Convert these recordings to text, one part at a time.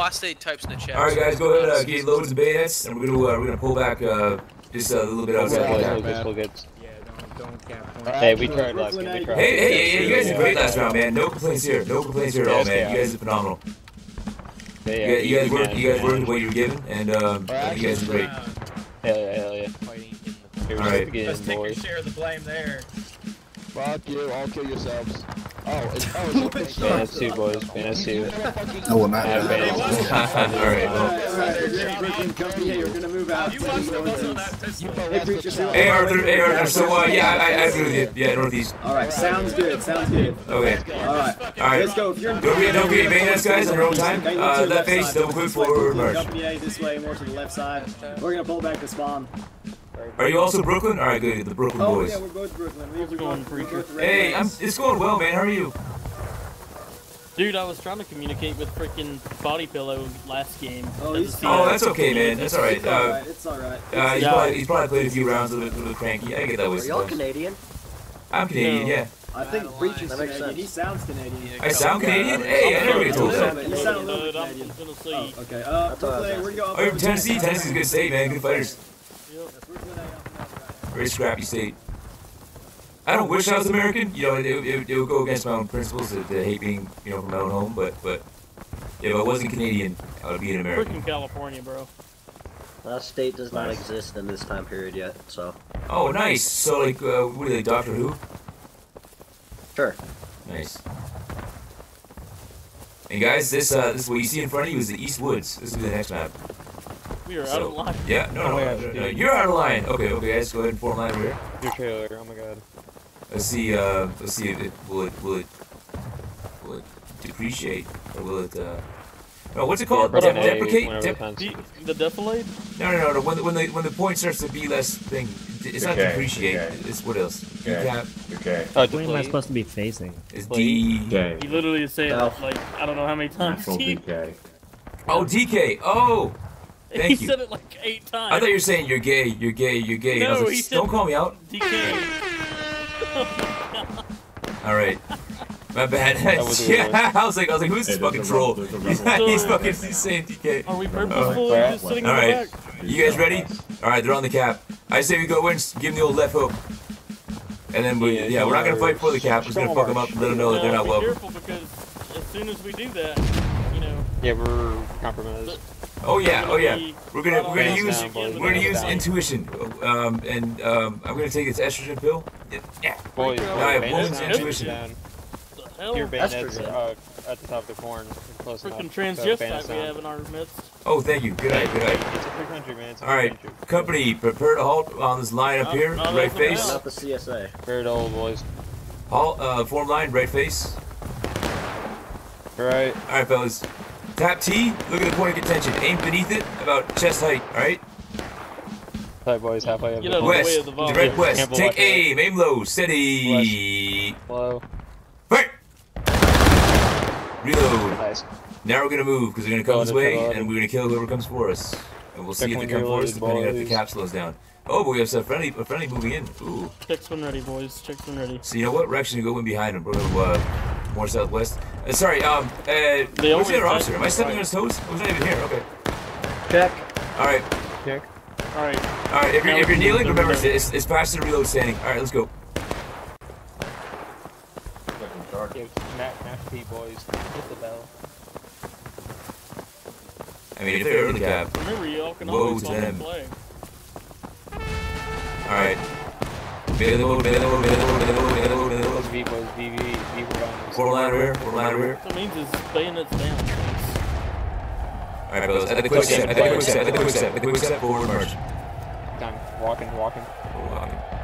apostate types in the chat. All right, guys, go ahead. Uh, get loads of bayonets, and we're gonna uh, we're gonna pull back uh, just a little bit outside. Yeah, the yeah, camp. We'll get- Yeah, don't, don't cap. Hey, we tried last game. We tried. Hey, hey, hey, hey, you guys did great last round, man. No complaints here. No complaints here at all, man. You guys did phenomenal. Yeah, You guys, you guys worked. You guys we worked can. what you were given, and um, you guys did great. Uh, Hell yeah, hell yeah. fighting in the Here we All right. go Let's take your boys. share of the blame there. Fuck you, all kill yourselves. Oh, it's, oh, it's a big Bandits two, boys. Bandits two. No, we're not. Yeah, bandits. all right. Well. Alright, alright, Brooklyn Company, hey, we're gonna move out. You must have also that pistol. Hey, Preacher, so- Hey Arthur, hey Arthur. So uh, yeah, I, I agree with you. Yeah, northeast. Alright, sounds good, sounds good. Okay. Alright, All right. let's go. If you're in Don't forget, don't forget bayonets, guys, on your own time. Okay, Uh, to the left left face, double quick forward Brooklyn march. Company A, this way, more to the left side. We're gonna pull back to spawn. Are you also Brooklyn? All right, good. The Brooklyn Oh boys. yeah, we're both Brooklyn. We're, we're going, both, we're Preacher? both Hey, I'm. It's going well, man. How are you? Dude, I was trying to communicate with freaking Body Pillow last game. Oh, Doesn't he's Oh, that's okay, man. That's all right. It's Uh, alright, it's alright. uh, he's Yeah. probably he's probably played a few rounds a little, a little cranky. I get that way. Are y'all. Canadian? I'm Canadian, No. yeah. I think Preacher's That makes Canadian. sense. He sounds Canadian. I sound Canadian. Hey, I never get told that. You sound a little bit I'm Canadian. Oh, Tennessee. okay. Uh, That's what I was going Oh, you're from Tennessee. Tennessee's a good state, man. Good fighters. Very scrappy state. I don't wish I was American. You know, it, it, it would go against my own principles to, to hate being, you know, from my own home. But, but if I wasn't Canadian, I would be an American. Freaking California, bro. That state does not exist in this time period yet, so. Oh, nice. So, like, uh, what are they, Doctor Who? Sure. Nice. And guys, this uh, this what you see in front of you is the East Woods. This will be the next map. We are out of line. yeah, no, no, no, no, no, you're out of line. Okay, okay, guys, go ahead and form line over here. Your trailer, oh my god. Let's see. Uh, let's see if it will it will it will it depreciate or will it? Uh, no, what's it called? Yeah, De- deprecate? whenever Dep- the fence- The, the defilade? no, no, no, no. When the, when the when the point starts to be less thing, it's not Okay, depreciate. okay. It's what else? Okay. Decap Okay. Oh, What am I supposed to be facing? is D. Okay. He literally said No. it like, I don't know how many times. Natural He, decay. Oh, DK. Oh, he Thank you. said it like eight times. I thought you were saying you're gay. You're gay. You're gay. and I was No, like, he "Shh, said- don't call me out. DK. All right. My bad. yeah. I was like, I was like, who's this Hey, fucking troll? rebel- there's He's, fucking he's saying DK. Are we purposefully crap. just sitting All in the back? You guys ready? All right, they're on the cap. I say we go in, give them the old left hook, and then we Yeah, yeah, we're not gonna fight for the cap. We're just gonna fuck them up and let them know that they're No, not be welcome. careful because as soon as we do that, you know, Yeah, we're compromised. Oh yeah, oh yeah. We're gonna we're gonna use we're gonna use intuition, um, and um, I'm gonna take this estrogen pill. Yeah. Boys, Now I have bandits woman's intuition. down. Your bandits Estrogen. uh, at the top of the corn. Close freaking enough. So transvestite we have in our midst. Oh, thank you. Good night. Good night. It's a free country, man. It's a All free right, country. company, prepare to halt on this line up here, uh, right face. Not the CSA. Prepare to old boys. Halt, uh, form line, right face. All right. All right, fellas. Tap T. Look at the point of contention. Aim beneath it, about chest height. All right. Tight boys, halfway up Get the out of the way West, of the volley. direct west. Campbell Take left hand. aim. Aim low. Steady. Low. Fire. Reload. Nice. Now we're gonna move because they're gonna come Go this way, and we're gonna kill whoever comes for us. And we'll see if they come for us, depending on if the boys. cap slows down. Oh, but we have a friendly, a friendly moving in. Ooh. Checks when ready, boys. Checks when ready. So you know what? We're actually gonna go in behind them. We're gonna uh, more southwest. Uh, sorry. Um. Uh. They Where's always the other officer? Am I stepping on his toes? I was not even here. Okay. Check. All right. Check. All right. All right. If you're, if you're kneeling, remember reload. it's, it's past the reload standing. All right. Let's go. Yeah, Mac, Mac P boys. Hit the bell. I mean, if they're early cap. Remember, y'all can always to them. flag. All right. Available, available. Four line rear. Four line rear. That means is bayonets down. All right, fellas. At the quick step. At the quick step. At the quick step. At the quick step. Forward march. Done. Walking, walking.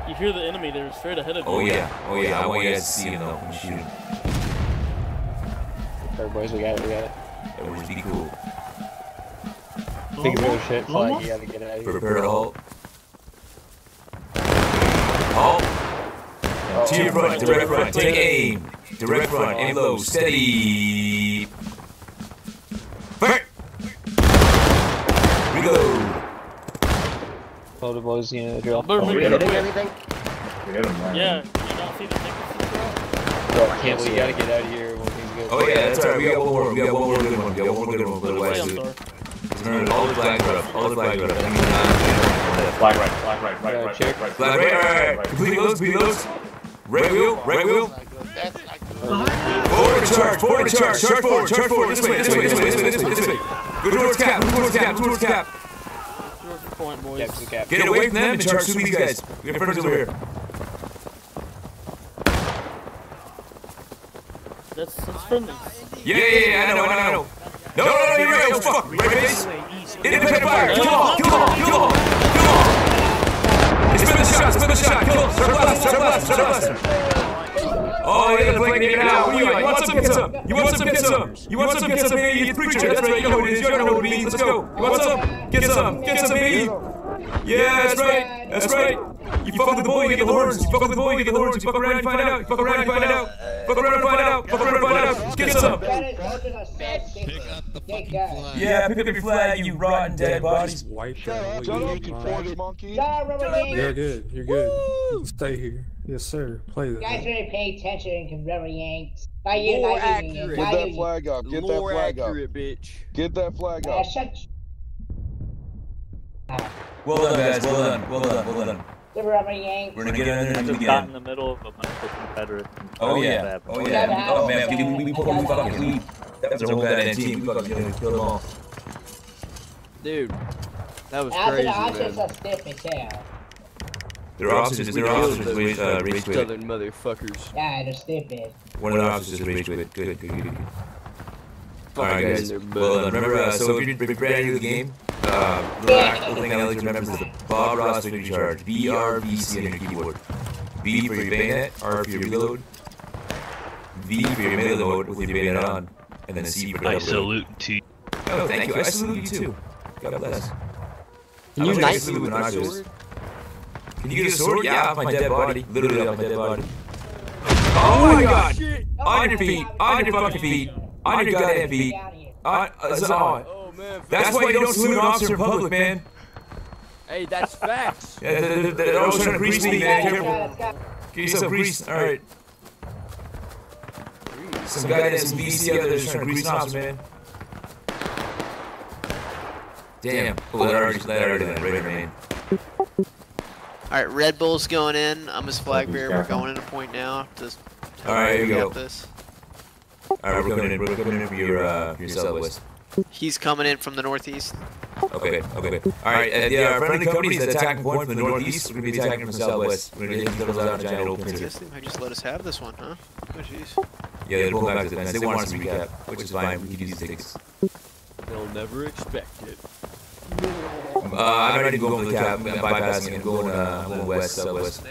You hear the enemy there straight ahead of you. Oh yeah. Oh yeah. I want you guys to see him though when you shoot. All right, boys, we got it, we got it. That would be cool. Big real shit, flag, you gotta get out of here. Prepare to halt. Halt. Oh, To your front, direct front, take aim. Direct front, aim low, steady. Fire! Reload. Hold the boys, you know the drill. Better move We it. hitting anything? We hit him, man. Yeah, you not see the tickets Bro, Campbell, you gotta get out of here when things go. Oh yeah, that's alright. We got one more. We got one more good one. We got one more good one. Otherwise, Yeah, I'm turn. All the flags are up. All the flags are up. That means not. Flag right, flag right, right, Yeah, right, check. right, right. Flag right, right, right. Complete those, complete those. Right wheel, right wheel. Forward to charge, forward to charge, charge forward, charge forward. This way, this way, this way, this way, this way, this way. Go towards cap, go towards cap, towards cap. Georgia Point, boys. Cap's the cap. Get away from them and charge through these guys. We have friends over here. That's, that's friendly. Yeah, yeah, yeah, I know, I know, I know. No, no, no, you're right. Oh, fuck. Right base. Independent fire. Kill them the shot, the. Kill them. Start blasting, start blasting, start blasting. Oh, yeah, flanking it now. What do you want? You want some, get some. You want some, get some. You want some, get some, baby. It's preacher. That's right. You know what it is. You know what it means. Let's go. You want some? Get some. Get some, baby. Yeah, that's right. That's right. You fuck with the boy, you get the horns. You fuck with the boy, you get the horns. You fuck around, you find out. You fuck around, you find out. Fuck around, and find out. Fuck around, and find out. Get some. Yeah, pick up your flag, you rotten dead bodies. Wipe Shut up, shut up, you you blind. Florida monkey. You're good. You're good. Stay here. Yes, sir. Play You guys that. better pay attention and can remember Yanks. Not you, More not you, accurate. Get that flag up. Get that More flag up. accurate, bitch. Get that flag Uh, up. shut. Well done, guys. Well done. Well done. Well done. The rubber Yanks. We're gonna get in there and do it got in the middle of a bunch of Confederates. Oh yeah. Oh yeah. Oh man, we we we we fucking we. That was a whole goddamn team. We fucking killed them all. Dude, that was After crazy, the options man. stiff as hell. Their officers, their officers rage, uh, rage quit. Southern motherfuckers. Yeah, they're stupid. One of the officers just rage quit. Good, good, good, good. All right, guys. Well, uh, remember, uh, so if you're, if you're brand new to the game, uh, the actual thing I like to remember is the Bob Ross victory charge. B R V C on your keyboard. B for your bayonet, R for your reload, V for your melee load with your bayonet on, and then C for the double reload. to you. Oh, thank you. I salute you too. God bless. Can you wish I could knight me with an a sword? Can you get a sword? Yeah, off my dead body. Literally off my dead body. Oh my god! On your feet! On your fucking feet! On your goddamn feet! Get out of. On, uh, so on. Oh That's why you don't salute an officer in public, man. hey, that's facts. Yeah, they're, they're, they're always trying to grease me, man. Let's go, Careful. Get yourself greased. Alright. Some guy that's some VC out there just trying to grease an officer, man. Damn. Oh, that already, that already, that already, man. Alright, Red Bull's going in. I'm his flag bearer. We're going in a point now. Just Alright, here we go. got this. Alright, we're coming in. We're coming in for your, uh, for your southwest. He's coming in from the northeast. Okay, okay. Alright, uh, yeah, our friendly companies that attacking point from the northeast, we're gonna be attacking from the southwest. We're gonna hit those out of giant openings here. They might just let us have this one, huh? Oh jeez. Yeah, they're pulling back to the fence. They want us to recap, which is fine. We can use these tickets. They'll never expect it. Uh, I'm ready to go over the cap. I'm bypassing and going, uh, going west, southwest.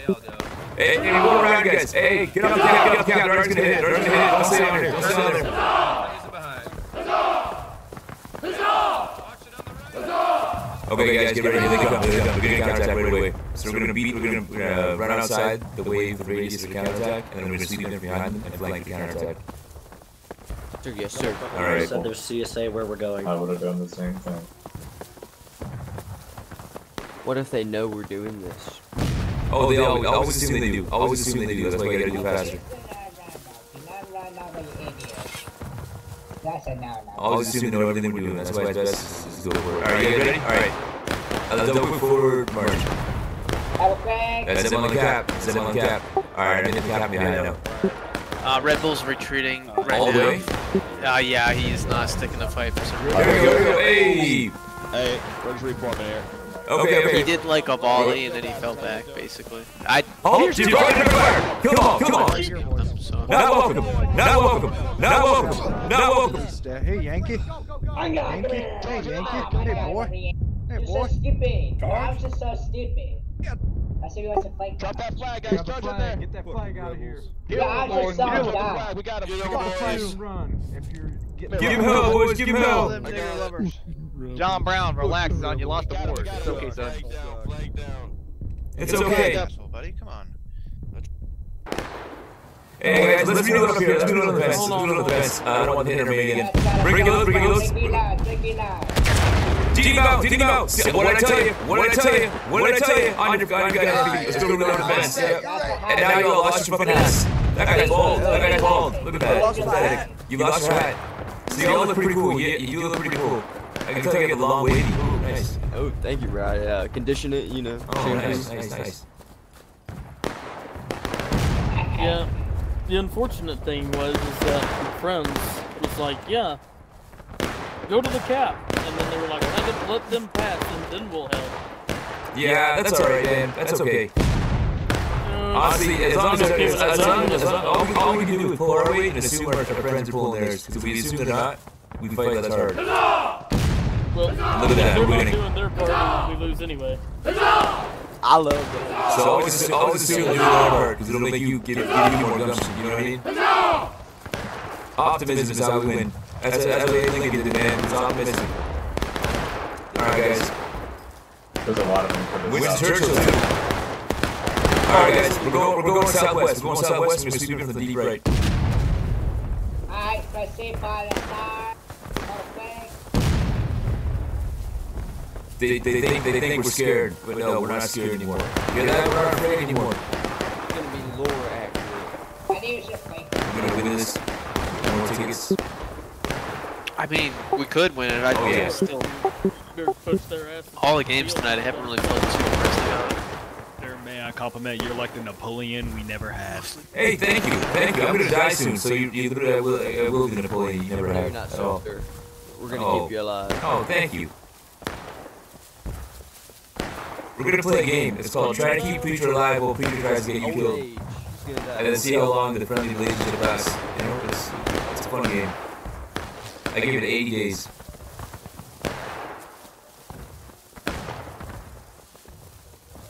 Hey, hey, go around, guys. Hey, get up the cap, get up the cap. They're already gonna hit. They're already gonna hit. Don't stay on there. Don't stay on there. Okay, guys, get ready. Here they come. Here they come. We're gonna counterattack right away. So we're gonna beat. We're gonna, we're gonna run outside the wave, the radius of the counterattack, and then we're gonna sweep them behind them and flank the counterattack. Sir, yes, sir. All right. Said there's CSA where we're going. I would have done the same thing. What if they know we're doing this? Oh, they always, always assume they do. Always assume they do. That's why you gotta do faster. Not run over, you idiot. That's a no no. Always assume they know everything we're doing. That's why it's best is to go for it. Alright, you ready? Alright. Uh, double quick forward march. Have a crack. That's them on the cap. That's them on the cap. Alright, I'm in the cap behind now. Uh, Red Bull's retreating right All the way? Uh, yeah, he's not sticking to fight for some reason. Here we go, here we go. Hey! Hey, where's reforming here? Okay, okay. He did like a volley and then he fell back, basically. I. Oh, dude, fire, fire, fire! Kill them all, kill them all! I'm. Not welcome! Not welcome! Not welcome! Not welcome! Hey, Yankee. I got Yankee. Hey, Yankee. Hey, boy. Hey, You're so boy. stupid. Your arms are so stupid. I said you want to play. Drop that flag, guys. Charge in there. Get that flag out of here. Get Your him, arms are boys. so Get him with the flag. We got him. You gotta run if you're Give him hell, boys, give him hell! Them. John Brown, relax, son. You lost the Got war. got It's okay, son. Flag down, flag down. It's okay. buddy. Come on. Hey guys, let's reload up here. Let's reload on the fence. Let's reload on the fence. Uh, I don't want to hit me again. Bring it loose, bring it loose. Bring it out, bring it out. Dig him out, dig him out. What did I tell you? What did I tell you? What did I tell you? On your, on your guys' feet. Let's go reload on the fence. And now you all lost your fucking ass. That guy's bald. That guy's bald. Look at that. Pathetic. You lost your hat. So you all look pretty cool. You, you do look pretty cool. I can tell you get the long wavy. Ooh, nice. Oh, thank you, right? Uh, condition it, you know. Oh, shampoo. nice, nice, nice. Yeah. The unfortunate thing was is that my friends was like, yeah, go to the cap, and then they were like, let them, let them pass, and then we'll help. Yeah, that's alright, man. That's okay. Uh, Honestly, as long as, I'm okay as, with as, that. long as, all, we, all we can do is pull our weight and assume our, our friends are pulling theirs. Because if we assume they're not, we fight less hard. Well, Look at that, we're winning. doing their part, and we lose anyway. I love that. So always, assume- always assume they do their because it'll make you give, give you more gumption, you know what I mean? Optimism is how we win. That's, that's what I think it did, man. It's optimistic. Alright, guys. There's a lot of them for this. Winston Churchill, too. Alright, guys. We're going, we're going southwest. We're going southwest. We're going to sweep from the deep right. Alright, proceed by the side. They, they, think, they think we're scared, but no, we're not scared anymore. Yeah, that, we're not afraid anymore. It's gonna be lore accurate. Unusually. We're gonna win this. More tickets. I mean, we could win it. I Oh, yeah. still Better push their ass. all the games tonight. I haven't really felt too impressed about. There, may I compliment? You're like the Napoleon we never had. Hey, thank you, thank you. I'm gonna die soon, so you, you literally, I will, I will be the Napoleon you never You're had not at so all. sir. We're gonna Oh. keep you alive. Oh, thank you. We're gonna play a game. It's called Try to Keep Preacher Alive while Preacher tries to get you killed. age. He's gonna die. And then see how long the friendly relationship lasts. You know, it's, it's a fun game. I give it 80 days.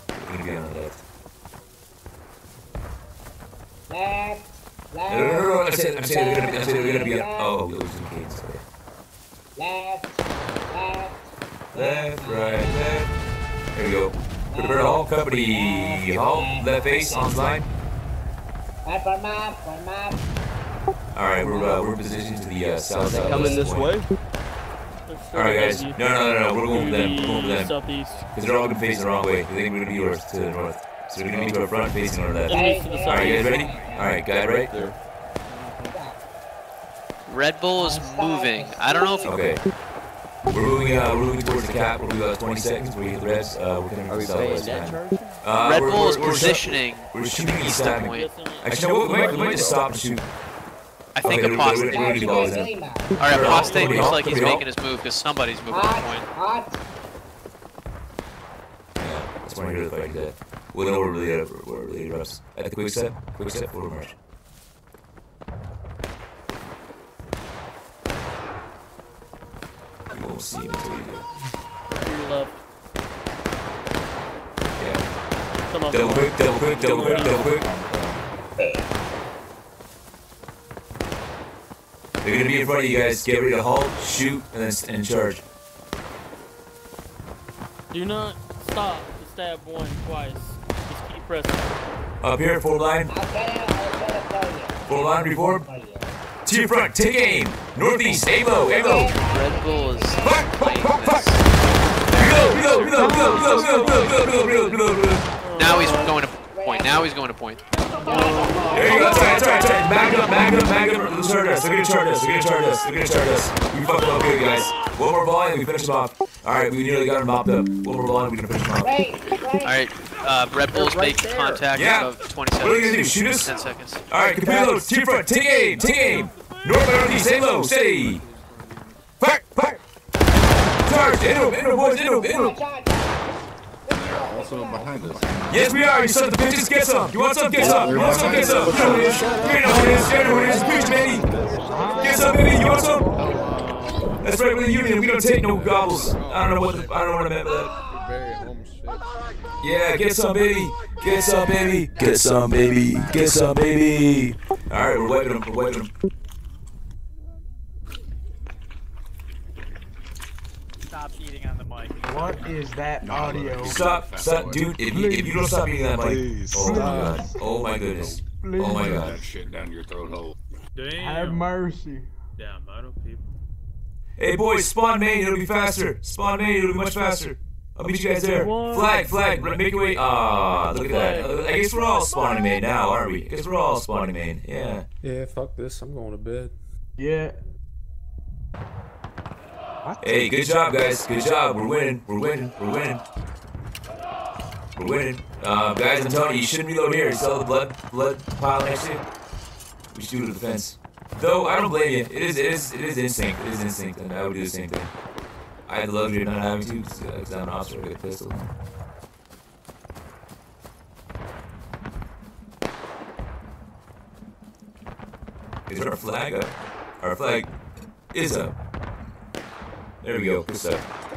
We're gonna be on the left. Left. No, no, no, no, I Left. said, I said we're gonna be, I said we're gonna be on, oh, it was in case, sorry. Left. Left. Left, right, left. There we go. Remember Hall Company, Hall, left face, on line. Left for map. For map. Alright, we're, uh, we're positioned to the uh, south side. Coming this way? Alright, guys. No, no, no, no, we're going with them. We're going with them. Southeast. Because they're all gonna face the wrong way. They think we're gonna be yours to the north. So they're gonna be to our front facing our left. To the Alright, you guys ready? Alright, guy right? There. Red Bull is moving. I don't know if Okay. We're moving, uh, we're moving towards the cap. We'll be about 20 seconds. We hit the reds. Uh, we're coming Are from we paying southwest that time. Uh, Red Bull is we're- we're shut- positioning. We're shooting east time. point. Actually, no, we might, we might just stop and shoot. I think Okay, apostate. we're- we're gonna be balls in. All right, apostate looks help? like he's we making his move because somebody's moving Hot. the point. Hot. Yeah, that's when I hear the fight that. We'll know we're really, uh, we're really erupts. At the quick step, quick step, forward march. You won't see him until you do. To your left. Yeah. Come on. Double quick, double quick, double quick, double quick. They're gonna be in front of you guys. Get ready to halt, shoot, and then and charge. Do not stop to stab one twice. Just keep pressing. Up here, forward line, I'll get. I'll get it you. forward line, reform. For you. To your front, take aim. Northeast, aim low, aim low. Red Bull is Fuck, fuck, playing fuck, fuck. this. Reload, reload, reload, reload, reload, reload, reload, reload, reload, reload, reload. Now he's going to point. Now he's going to point. There you go. Mag up. Mag up. Mag up. Let's charge us. They're gonna charge us. They're gonna charge us. They're gonna charge us. We fucked up good, guys. One more volume. We finish them off. All right. We nearly got them mopped up. One more volume. We're gonna finish them off. Wait. Wait. All right, uh, Red Bull's right making there. contact Yeah. of 20 What are you gonna do? Shoot us? 10 seconds. All right. Computer loads. To your front. Take aim. Take aim. North by northeast. Stay low. Steady. Fire. Fire. Charge. In him. In him, boys. In him. In him. Charge. Also behind us. Yes, we are. You son of the bitches. Get some. You want some? Get some. You want some? Get some. You know who it is. You know who it is. You know who it is. Preach, baby. Get some, baby. You want some? That's right. We're the union. We don't take no gobbles. I don't know what. The, I don't know what I that. Very home shit. Yeah, get some, baby. Get some, baby. Get some, baby. Get some, baby. All right, we're wiping them. We're wiping them. Stop eating on the mic. What is that audio? Stop, stop, dude. If you, if you don't stop eating that mic, Please, oh my god, oh my goodness, oh my god. shit down your throat hole. Have mercy. Yeah, moto people. Hey boys, spawn main. It'll be faster. Spawn main. It'll be much faster. I'll meet you guys there. Flag, flag. Make your way. Ah, look at that. I guess we're all spawning main now, aren't we? I guess we're all spawning main. Yeah. Yeah, fuck this. I'm going to bed. Yeah. Hey, good job, guys. Good job. We're winning. We're winning. We're winning. We're winning. Uh, guys, I'm telling you, you shouldn't reload here. You the blood, blood pile next to you. We should do the fence. Though I don't blame you. It is, it is, it is instinct. It is instinct, and I would do the same thing. I had the luxury not having to, because I'm an officer. Got a pistol. Is our flag up? Our flag is up. There we go. Good stuff.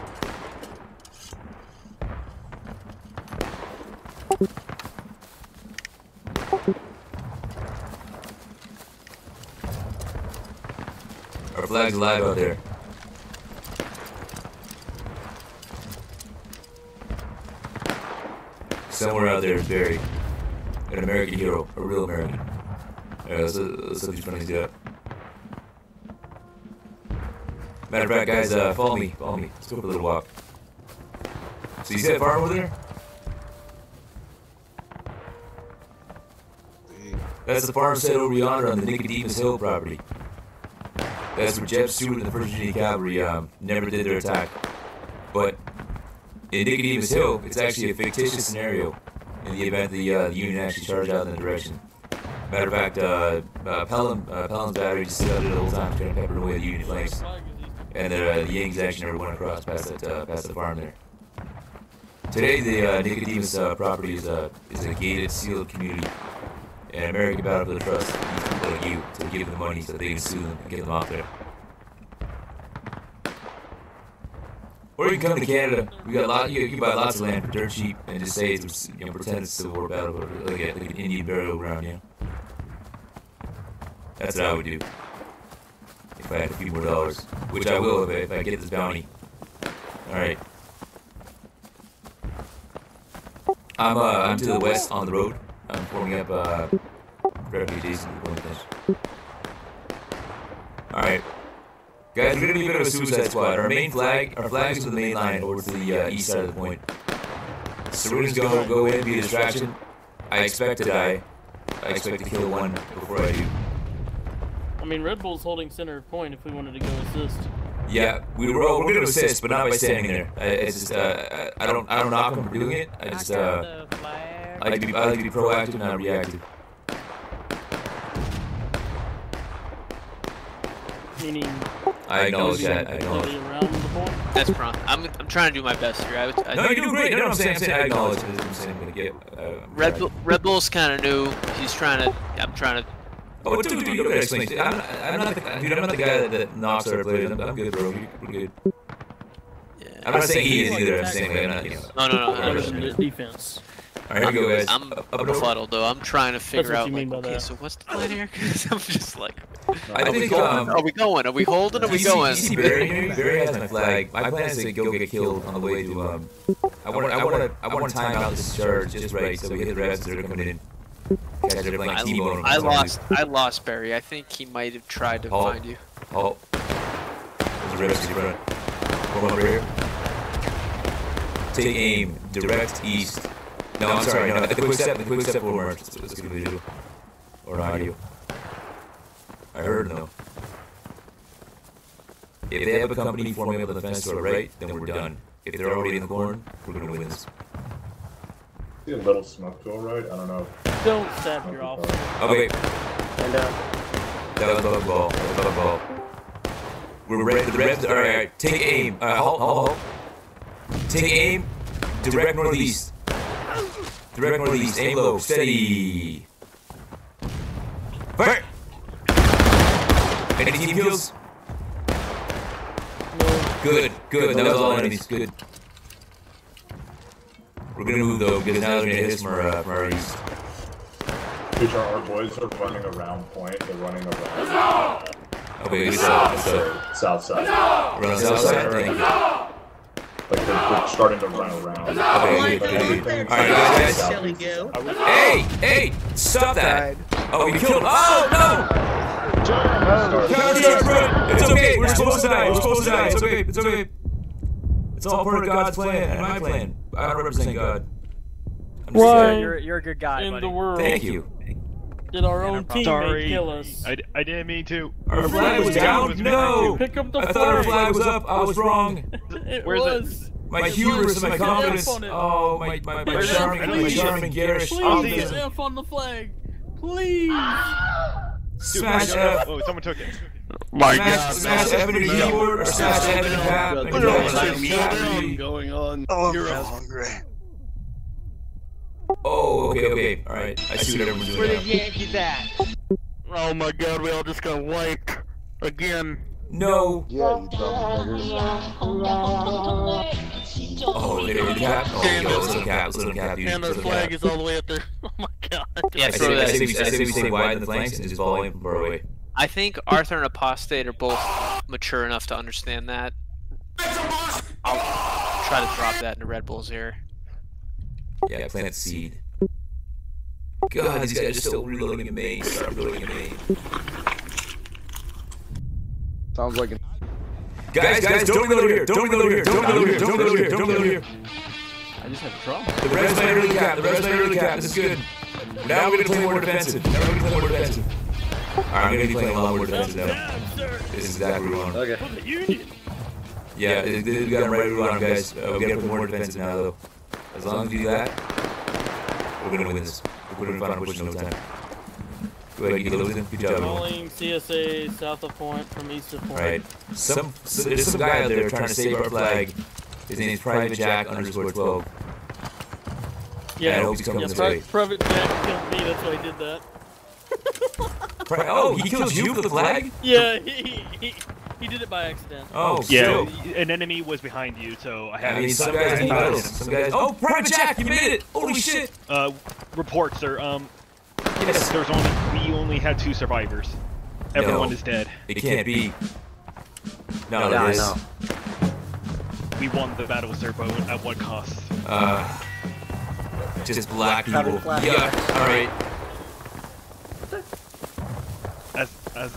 Our flag's alive out there. Somewhere out there is buried. An American hero. A real American. Yeah, let's, let's see which one Matter of fact, guys, uh, follow me. Follow me. Let's go for a little walk. So you see that farm over there? That's the farm set over yonder on the Nicodemus Hill property. That's where Jeb Stuart and the 1st Virginia Cavalry um, never did their attack. But in Nicodemus Hill, it's actually a fictitious scenario in the event the, uh, the Union actually charged out in that direction. Matter of fact, uh, uh, Pelham, uh, Pelham's battery just stood there the whole time trying to pepper away the Union flames. And the, uh, the Yankees actually never went across past, that, uh, past the farm there. Today, the uh, Nicodemus uh, property is, uh, is a gated, sealed community. And American battle the trust these people like you to give them money so they can sue them and get them off there. Or you can come to Canada. We got a lot. You, you can buy lots of land for dirt cheap and just say it's you know pretend it's a Civil War battle, like, a, like an Indian burial ground. You know. That's what I would do if I had a few more dollars, which I will if I, if I get this bounty. All right. I'm uh I'm to the west on the road. I'm forming up uh refugees and doing things. All right. Guys, we're gonna be a bit of a suicide squad. Our main flag, our flag is to the main line over to the uh, east side of the point. Civilians go go in, be a distraction. I expect to die. I expect to kill one before I do. I mean, Red Bull's holding center point if we wanted to go assist. Yeah, we were we're gonna assist, but not by standing there. I, it's just uh, I don't I don't knock them for doing it. I just uh, I like to be I like to be proactive, not reactive. Meaning. I acknowledge that. I acknowledge. Around the point. That's wrong. I'm, I'm trying to do my best here. I, would, I, No, you're doing great. No, no, I'm saying, I'm saying I acknowledge it. I'm saying I'm gonna get. Uh, Red Bull, Red Bull's kind of new. He's trying to. I'm trying to. Oh, dude, dude, you gotta explain. I'm, I'm not the dude. I'm not the guy that, that knocks our players. I'm, I'm good, bro. We're good. I'm not saying he is either. I'm saying like, I'm not, you know. No, no, no. I was in the defense. All right, here we go, guys. I'm Up and over. befuddled though. I'm trying to figure what out you like, mean by okay, that. so what's the plan here? 'Cause I'm just like, I are we going? um, are we going? Are we holding? Are we You going? You see Barry? Barry has my flag. My plan is to go get killed on the way to um. I want I want to I want to time out this charge just right so we hit the rest that are coming in. Guys, playing I, T-bone. I lost. I lost Barry. I think he might have tried to Oh. find you. Oh. There's a rest in front. One over here. Take aim. Direct east. No, I'm sorry. No, the quick step. The quick step forward. Let's, let's get a visual. Or audio. I heard no. If they have a company forming up the fence to our right, then we're done. If they're already in the corn, we're gonna win this. See a little smoke to a right? I don't know. Don't stab your officer. Okay, And uh, that was above ball. That was above ball. We're ready. The reds. All right, all right. Take aim. Uh, halt, halt, halt. Take aim. Direct northeast. Direct northeast. Aim low. Steady. Fire. Any team kills? Good. Good. That was all enemies. Good. We're gonna move though because now they're gonna hit us from our, uh, from our east. HR, our boys are running around point. They're running around. Okay, good stuff. Good stuff. South side. We're on south side. Thank you. Like they're, they're starting to run around. Okay, good, good, good. All right, guys, guys. Hey, hey, stop that! Oh, we killed. Oh no! Counter run! It's okay. We're supposed to die. We're supposed to die. It's okay. It's okay. It's all part of God's plan and my plan. I don't represent God. I'm just Why You're, you're a good guy, in buddy. the world Thank you. Did our own teammate Sorry. kill us? I, I didn't mean to. Our flag was down? No! Pick up the I thought our flag. flag was up. I was wrong. It Where's it? was. My hubris and my Get F confidence. on it. Oh, my, my, my Where's it? charming, I don't my see it. charming, garish Please optimism. get F on the flag. Please. Smash no, no, F. Oh, someone took it. My smash, smash F in the keyboard or smash F in the tab. and What's tab. going on? Oh, You're I'm hungry. Oh, okay, okay. Alright, I see what everyone's doing Where doing the now. Yankees at? Oh my god, we all just got wiped. Again. No. Yeah, you dumb buggers. Oh, they were cap. Oh, Damn yo, it. let's let cap. Let's let him cap, dude. And our Let's let him flag is all the way up there. Oh my god. Yeah, I throw say, I say, we, I say we stay wide in the flanks and just volley from far away. I think Arthur and Apostate are both mature enough to understand that. I'll try to drop that into Red Bull's ear. Yeah, plant the seed. God, these guys are still reloading at me. Start reloading at me. Sounds like an. Guys, guys, don't reload here. Don't reload here. Don't reload here. Don't reload here. Don't reload here. I just have trouble. The red's my early cap. The red's my early cap. This is good. Now we're gonna play more defensive. Now we're gonna play more defensive. Alright, I'm gonna be playing a lot more defensive now. This is exactly what we want. Okay. Yeah, th- th- we got him right where we want him, guys. Uh, we gotta play more defensive now, though. As long as we do that, we're gonna win this. We're gonna find a push in no time. Go ahead, you load him. Good. Calling CSA south of point from east of point. Right. Some, so there's some guy out there trying to save our flag. His name is Private Jack underscore 12. Yeah, I hope he's coming yeah this Pri- way. Private Jack killed me, that's why I did that. Pri- oh, he killed you for the flag? Yeah, he, he, he did it by accident. Oh, Yeah, still. an enemy was behind you, so I had. I mean, some guys need medals. Some guys. Oh, Private Jack, you made it! Holy shit! Uh, reports are um. Yes. There's only we only had two survivors. Everyone No. is dead. It can't be. No, Yeah, it I is. know. We won the battle with Serpo at what cost? Uh, just black people. Covered flag. Yeah. All right. As as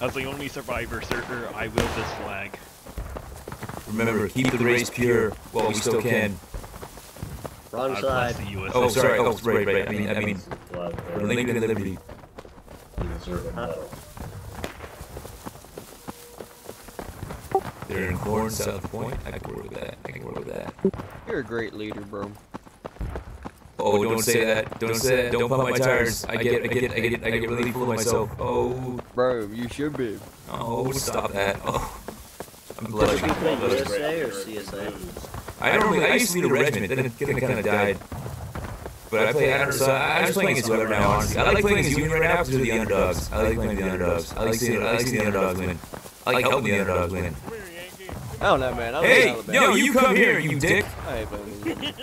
as the only survivor, sir, I will this flag. Remember, keep the race pure while we still can. Wrong side. bless the USA. Oh, sorry. Oh, right, right. I mean, I mean, Glad for they're- Lincoln and Liberty. you deserve a medal. They're in Corn, South Point. I can work with that. I can work with that. You're a great leader, bro. Oh, don't say that. Don't say that. Don't pump my tires. I get, I get, I get, I get really full of myself. Oh, Bro, you should be. oh, stop that. Oh, I'm blushing. Should we I'm play. USA or CSA? I don't really. I used to lead a regiment. Then it, then it kind of died. But I play. I don't, so I- I'm just playing as whoever now. Honestly, I like playing as Union right now because they're the underdogs. I like playing the underdogs. I like seeing. I like seeing the underdogs win. I like helping the underdogs win. I don't know, man. I don't Hey, know yo, you come here, you dick. Hey.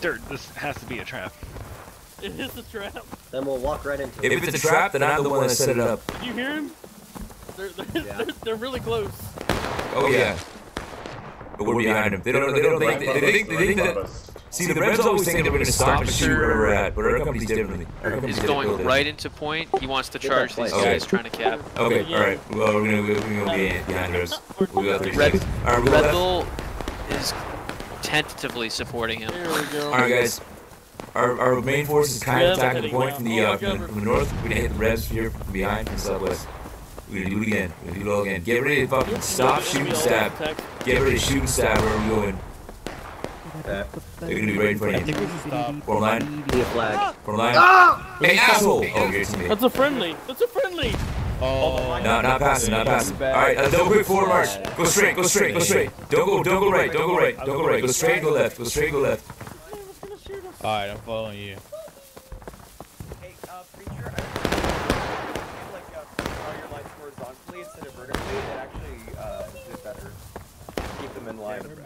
Dirt, this has to be a trap. It is a trap. Then we'll walk right into it. If it's a trap, then I'm the one that set it up. Did you hear him? They're, they're, they're, they're really close. Oh yeah. Oh, but we're behind them. They don't. They don't think. They, they think. They think that. See, the Rebs always think that we're gonna stop and shoot where we're at, but our company's differently. Our company's He's going different. right into point. He wants to charge these place. guys trying to cap. Okay, all right. Well, we're gonna, we're gonna be uh, behind us. We got three Red, seconds. All right, we'll Red. Bull is tentatively supporting him. There we go. All right, guys. Our, our main force is kind of attacking the point from the, uh, from, the, from the north. We're gonna hit the Reds here from behind from southwest. We're gonna do it again. We're gonna do it all again. Get ready to fucking stop, shoot, and stab. Get ready to shoot and stab wherever we're going. Okay. They're gonna be right in front of you. Form line. Be a flag. Form line. Hey, asshole! Oh, you're a teammate. That's a friendly. That's a friendly. Oh, No, not passing, not passing. All right, uh, double quick forward march. Go straight, go straight, go straight. Don't go, don't go right, don't go right, don't go right. Go straight, go left, go straight, go left. Alright, I'm following you. Hey, uh, preacher, I feel like uh, draw your lines horizontally instead of vertically. It actually uh, is better. Keep them in line.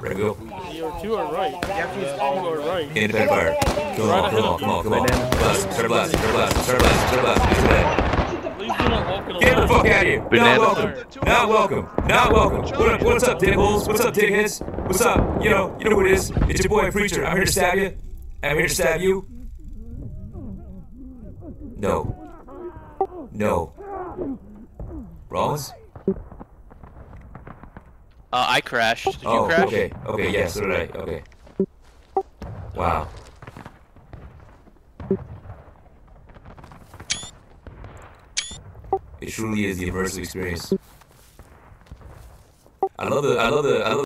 Ready, go. You two are right. You are right. Independent fire. Come on, come on, come on, come on. Blast, start blasting, start blasting, start blasting, start blasting. Get that. Please do not walk in a Get the fuck out of here. Not welcome. Not welcome. Not welcome. What up, what's up, dickholes? What's up, dickheads? What's up? You know, you know who it is. It's your boy Preacher. I'm here to stab you. I'm here to stab you. No. No. Rollins? Uh, I crashed. Did oh, you crash? okay. Okay, yes, so did Okay. Wow. It truly is the immersive experience. I love the, I love the, I love